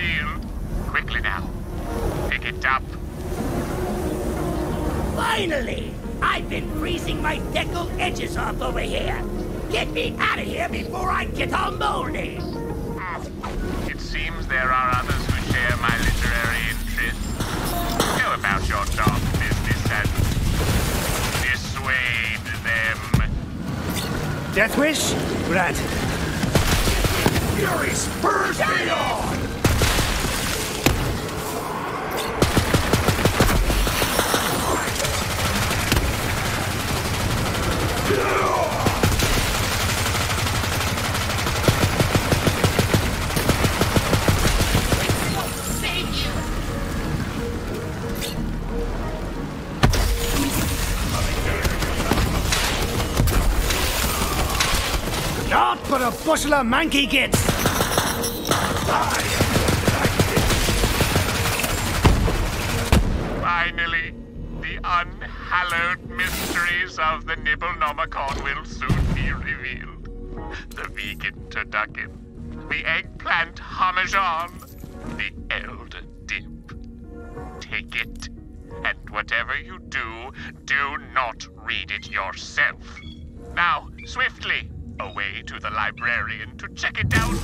revealed. Quickly now. Pick it up. Finally! I've been freezing my deckle edges off over here. Get me out of here before I get all moldy! Oh, it seems there are others who share my literary interests. Go about your dark business and dissuade them. Death wish? Granted. Fury spurs me on! Not but a bushel of manky gits! Finally, the unhallowed mysteries of the Nibblenomicon will soon be revealed. The vegan turducken, the eggplant parmesan, the elder dip. Take it, and whatever you do, do not read it yourself. Now, swiftly, away to the librarian to check it out.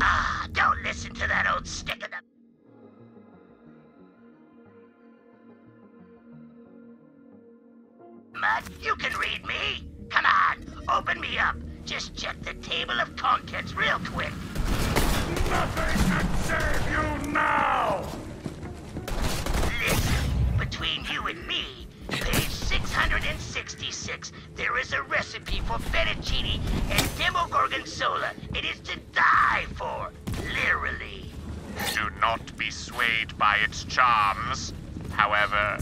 Ah, don't listen to that old stick in the... Mud, you can read me. Come on, open me up. Just check the table of contents real quick. Nothing can save you now! Listen, between you and me, 666, there is a recipe for fettuccine and demogorgonzola. It is to die for, literally. Do not be swayed by its charms, however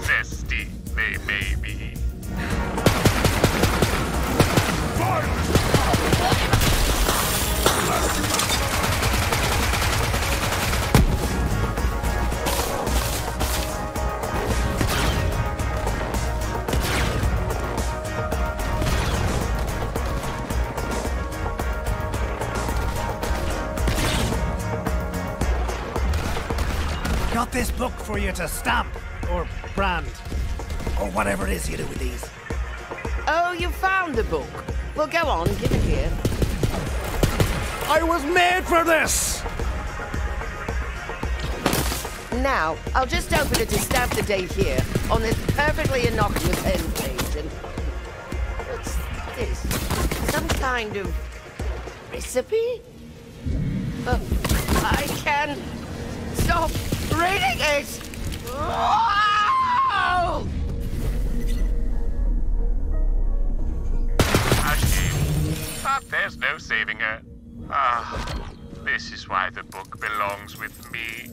zesty they may be. Got this book for you to stamp, or brand, or whatever it is you do with these. Oh, you found the book. Well, go on, give it here. I was made for this! Now, I'll just open it to stamp the date here on this perfectly innocuous end page. And what's this? Some kind of recipe? Oh, I can stop reading it. Wow! A. But there's no saving her. Ah, this is why the book belongs with me.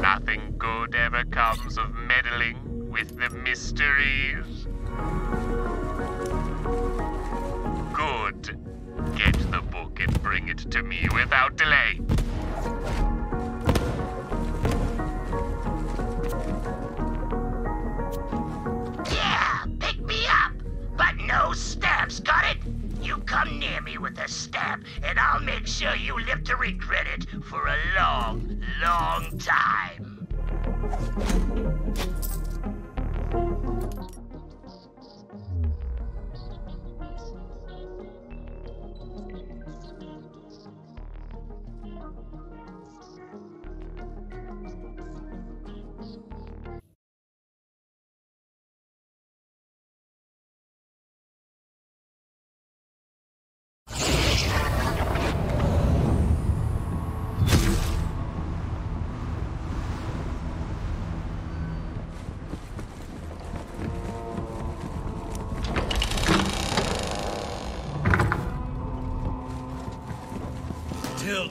Nothing good ever comes of meddling with the mysteries. Good. Get the book and bring it to me without delay. Got it? You come near me with a stamp, and I'll make sure you live to regret it for a long, long time.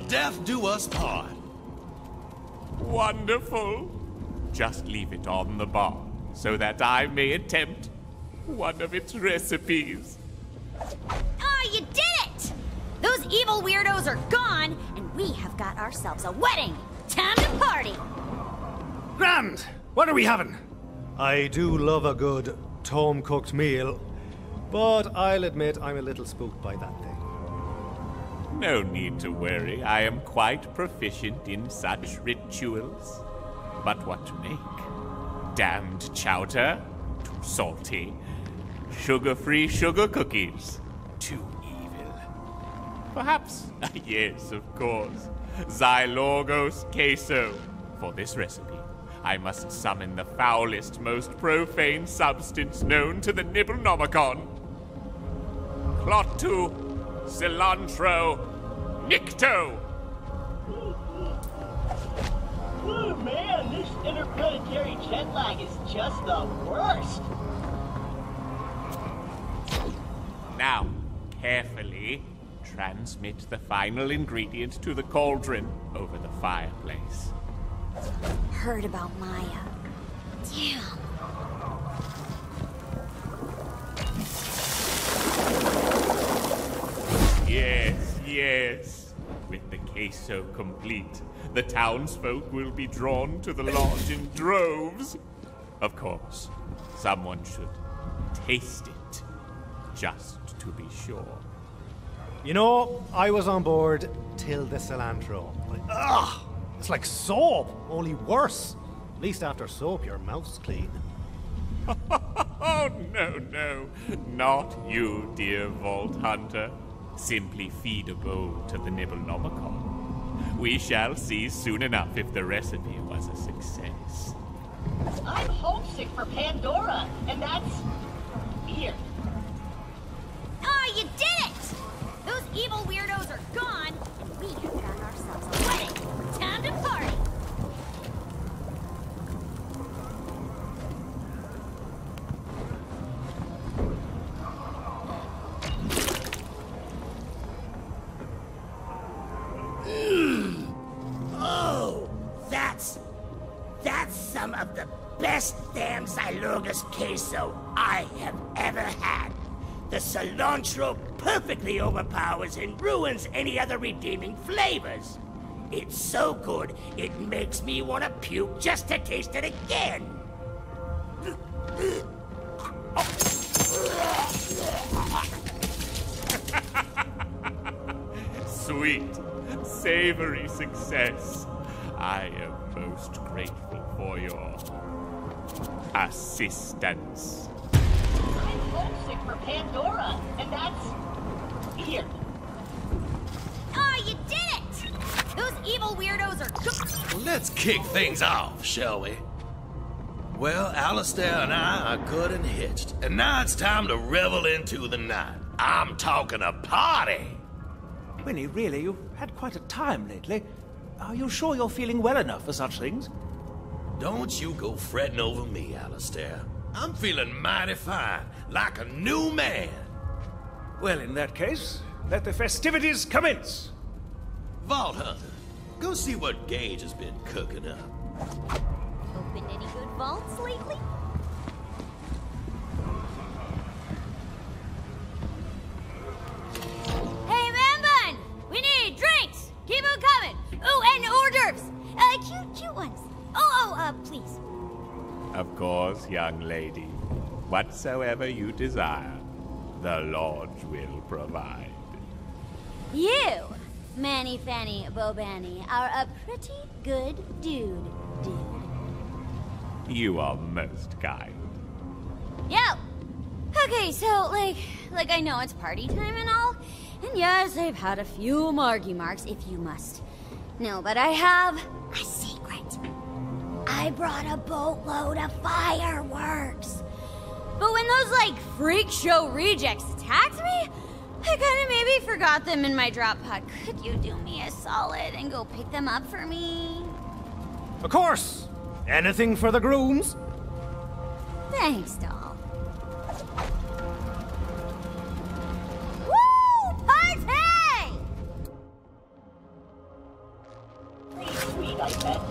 Death do us part. Wonderful. Just leave it on the bar so that I may attempt one of its recipes. Oh, you did it! Those evil weirdos are gone, and we have got ourselves a wedding. Time to party. Grand! What are we having? I do love a good home cooked meal, but I'll admit I'm a little spooked by that thing. No need to worry. I am quite proficient in such rituals. But what to make? Damned chowder? Too salty. Sugar free sugar cookies? Too evil. Perhaps, yes, of course, Xylourgos queso. For this recipe, I must summon the foulest, most profane substance known to the Nibblenomicon. Clottu, cilantro, nicto. Oh man, this interplanetary jet lag is just the worst. Now, carefully transmit the final ingredient to the cauldron over the fireplace. Heard about Maya. Damn. Yes. With the case so complete, the townsfolk will be drawn to the lodge in droves. Of course, someone should taste it, just to be sure. You know, I was on board till the cilantro. Like, Ugh! It's like soap, only worse. At least after soap, your mouth's clean. Oh, no, no. Not you, dear Vault Hunter. Simply feed a bowl to the Nibblenomicon. We shall see soon enough if the recipe was a success. I'm homesick for Pandora, and that's weird. Ah, you did it! Those evil weirdos are gone, of the best damn Xylourgos queso I have ever had. The cilantro perfectly overpowers and ruins any other redeeming flavors. It's so good, it makes me want to puke just to taste it again. Sweet, savory success. I am most grateful for your assistance. I'm homesick for Pandora, and that's weird. Ah, you did it! Those evil weirdos are cooked. Let's kick things off, shall we? Well, Alistair and I are good and hitched, and now it's time to revel into the night. I'm talking a party. Winnie, really, you've had quite a time lately. Are you sure you're feeling well enough for such things? Don't you go fretting over me, Alistair. I'm feeling mighty fine, like a new man. Well, in that case, let the festivities commence. Vault Hunter, go see what Gaige has been cooking up. Opened any good vaults lately? Course, young lady. Whatsoever you desire, the Lodge will provide. You, Manny Fanny Bobani, are a pretty good dude, dude. You are most kind. Yo! Okay, so, like, like I know it's party time and all, and yes, I've had a few margy marks, if you must. No, but I have. I brought a boatload of fireworks. But when those, like, freak show rejects attacked me, I kind of maybe forgot them in my drop pod. Could you do me a solid and go pick them up for me? Of course! Anything for the grooms? Thanks, doll. Woo! Party!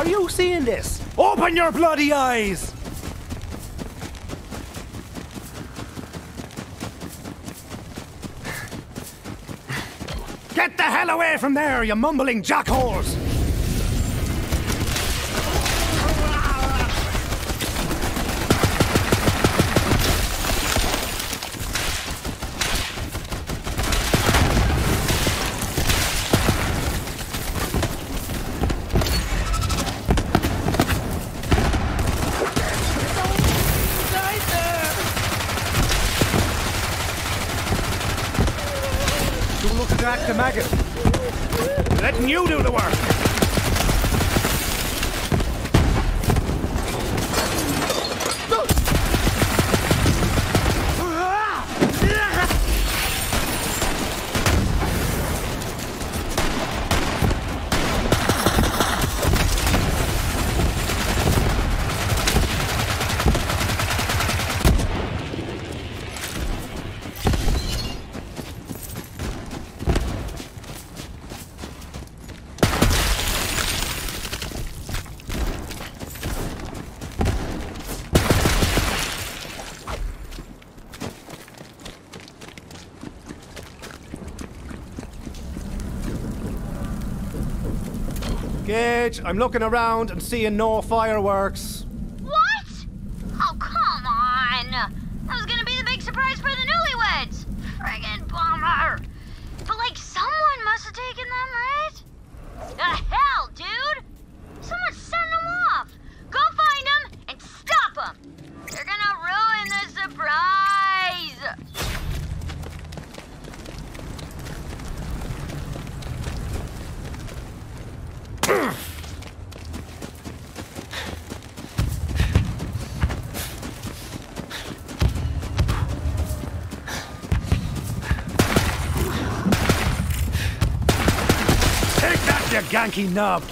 Are you seeing this? Open your bloody eyes! Get the hell away from there, you mumbling jackholes! Don't look at that, the maggot. Letting you do the work. Gaige, I'm looking around and seeing no fireworks. What? Oh, come on. That was gonna be the big surprise for the newlyweds. Friggin' bummer. But, like, someone must have taken them, right? The hell, dude? Someone's setting them off. Go find them and stop them. They're gonna ruin the surprise. Take you knob!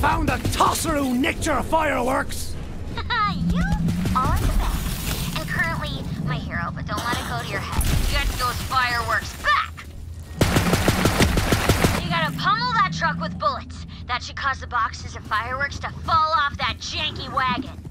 Found a nicked your fireworks! you are the best. And currently my hero, but don't let it go to your head. Get those fireworks back! You gotta pummel that truck with bullets. That should cause the boxes of fireworks to fall off that janky wagon.